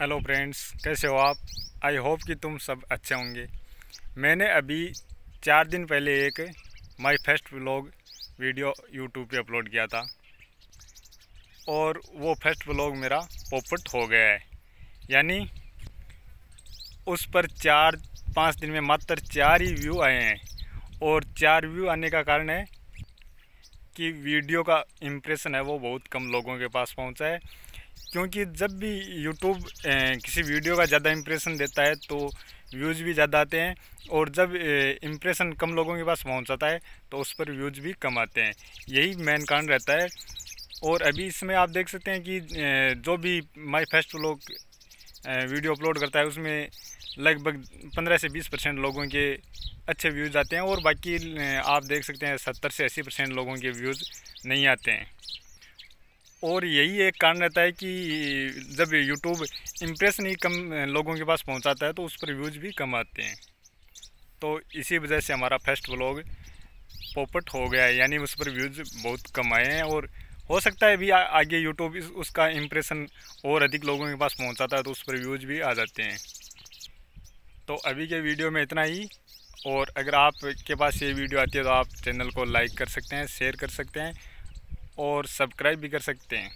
Hello friends कैसे हो आप? आई होप कि तुम सब अच्छे होंगे। मैंने अभी चार दिन पहले एक my first vlog video YouTube पे अपलोड किया था। और वो फ़र्स्ट व्लॉग मेरा पॉपट हो गया है। यानी उस पर चार, पाँच दिन में मात्र चार ही व्यू आए हैं। और चार व्यू आने का कारण है कि वीडियो का इम्प्रेशन है वो बहुत कम लोगों के पास पहुँचा है। क्योंकि जब भी यूट्यूब किसी वीडियो का ज़्यादा इम्प्रेशन देता है तो व्यूज़ भी ज़्यादा आते हैं और जब इम्प्रेशन कम लोगों के पास पहुँच जाता है तो उस पर व्यूज़ भी कम आते हैं। यही मेन कारण रहता है। और अभी इसमें आप देख सकते हैं कि जो भी माई फेस्ट लोग वीडियो अपलोड करता है, उसमें लगभग पंद्रह से बीस परसेंट लोगों के अच्छे व्यूज़ आते हैं और बाकी आप देख सकते हैं सत्तर से अस्सी परसेंट लोगों के व्यूज़ नहीं आते हैं। और यही एक कारण रहता है कि जब यूट्यूब इम्प्रेशन ही कम, लोगों के पास पहुंचाता है तो उस पर व्यूज़ भी कम आते हैं। तो इसी वजह से हमारा फ़र्स्ट ब्लॉग पोपट हो गया है, यानी उस पर व्यूज़ बहुत कम आए हैं और हो सकता है भी आगे यूट्यूब उसका इम्प्रेशन और अधिक लोगों के पास पहुंचाता है तो उस पर व्यूज़ भी आ जाते हैं। तो अभी के वीडियो में इतना ही। और अगर आपके पास ये वीडियो आती है तो आप चैनल को लाइक कर सकते हैं, शेयर कर सकते हैं और सब्सक्राइब भी कर सकते हैं।